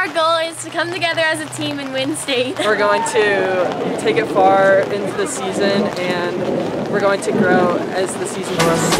our goal is to come together as a team and win state. We're going to take it far into the season and we're going to grow as the season goes.